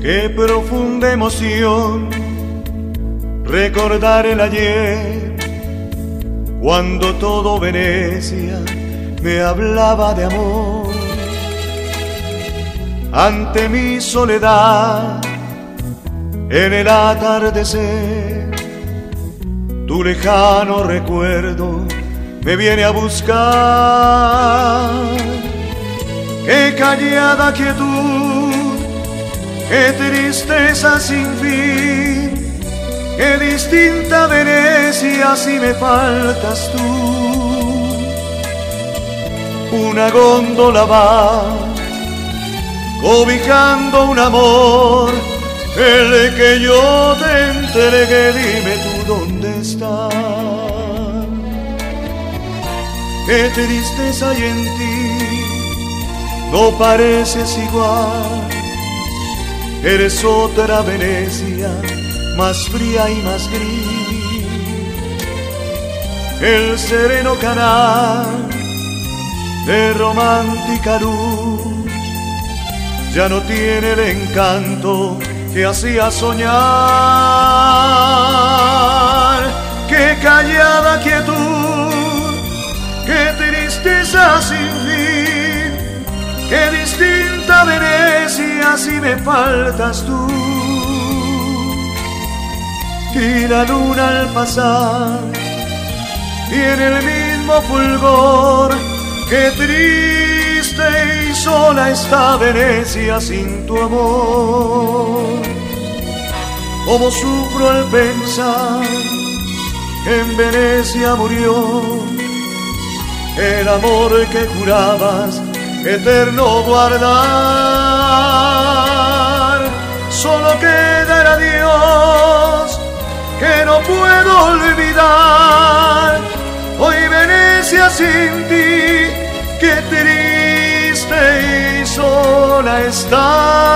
Qué profunda emoción recordar el ayer, cuando todo Venecia me hablaba de amor. Ante mi soledad, en el atardecer, tu lejano recuerdo me viene a buscar. Qué callada quietud, qué tristeza sin fin, qué distinta Venecia si me faltas tú. Una góndola va cobijando un amor, el que yo te entregué, dime tú dónde estás. Qué tristeza hay en ti, no pareces igual. Eres otra Venecia, más fría y más gris. El sereno canal de romántica luz ya no tiene el encanto que hacía soñar. Me faltas tú. Y la luna al pasar tiene el mismo fulgor, qué triste y sola está Venecia sin tu amor. Como sufro al pensar que en Venecia murió el amor que jurabas eterno guardar. Solo quedará Dios que no puedo olvidar. Hoy Venecia sin ti, qué triste y sola está.